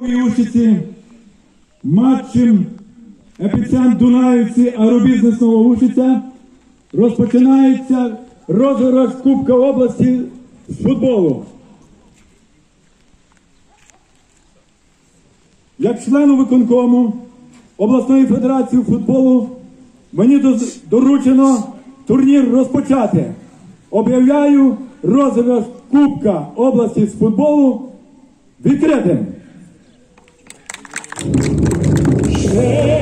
Ущиці матчем епіцентр Дунаївці Агробізнес Новоушиця розпочинається розіграш Кубка області з футболу. Як члену виконкому обласної федерації футболу мені доручено турнір розпочати. Об'являю розіграш Кубка області з футболу відкритим. Yeah.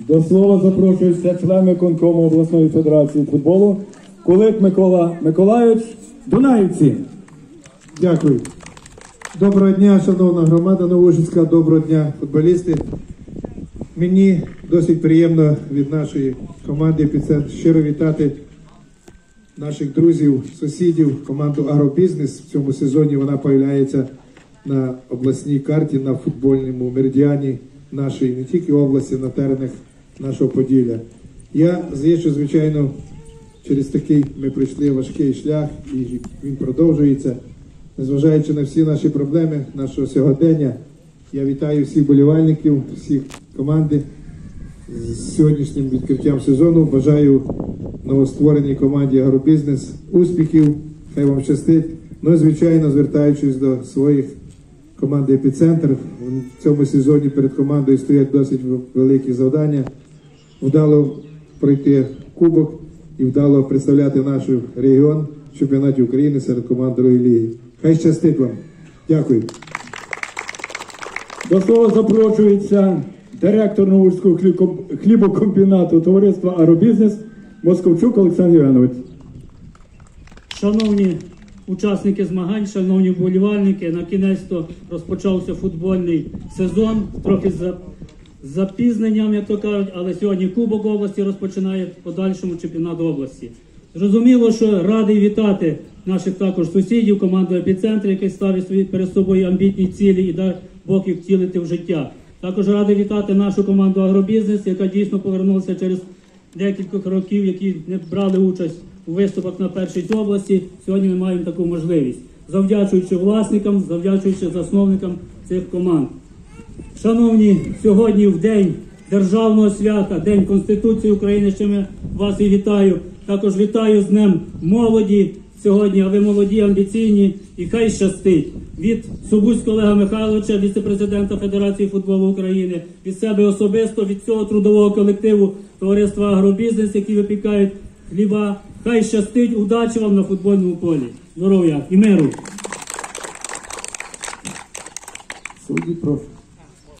До слова запрошується член виконкому обласної федерації футболу Кулик Микола Миколайович Дунаївці. Дякую. Доброго дня, шановна громада Новошицька, доброго дня, футболісти. Мені досить приємно від нашої команди «Епіцентр» щиро вітати наших друзів, сусідів, команду Агробізнес. В цьому сезоні вона появляється на обласній карті на футбольному меридіані нашої не тільки області, на теренах нашого Поділля. Я здається, звичайно, через такий ми пройшли важкий шлях, і він продовжується. Незважаючи на всі наші проблеми нашого сьогодення, я вітаю всіх болівальників, всіх команди з сьогоднішнім відкриттям сезону. Бажаю новоствореній команді Агробізнес успіхів, хай вам щастить. Ну і звичайно, звертаючись до своїх команди Епіцентр, в цьому сезоні перед командою стоять досить великі завдання. Вдало пройти кубок і вдало представляти наш регіон в чемпіонаті України серед команд другої ліги. Хай щастить вам. Дякую. До слова запрошується директор Новурського хлібокомбінату товариства Агробізнес Московчук Олександр Іванович. Шановні учасники змагань, шановні вболівальники, на кінець то розпочався футбольний сезон, трохи з запізненням, як то кажуть, але сьогодні Кубок області розпочинає подальшому чемпіонат області. Зрозуміло, що радий вітати наших також сусідів, команду епіцентр, який ставить свої перед собою амбітні цілі і дай Бог їх втілити в життя. Також радий вітати нашу команду Агробізнес, яка дійсно повернулася через декілька років, які не брали участь виступах на першій області. Сьогодні ми маємо таку можливість, завдячуючи власникам, завдячуючи засновникам цих команд. Шановні, сьогодні в день державного свята, День Конституції України, ще ми вас і вітаю. Також вітаю з Днем молоді сьогодні, а ви молоді, амбіційні і хай щастить. Від Собуського Олега Михайловича, віце-президента Федерації футболу України, від себе особисто, від цього трудового колективу товариства Агробізнес, які випікають хліба. Хай щастить, удачі вам на футбольному полі. Здоров'я і миру! Судді прошу.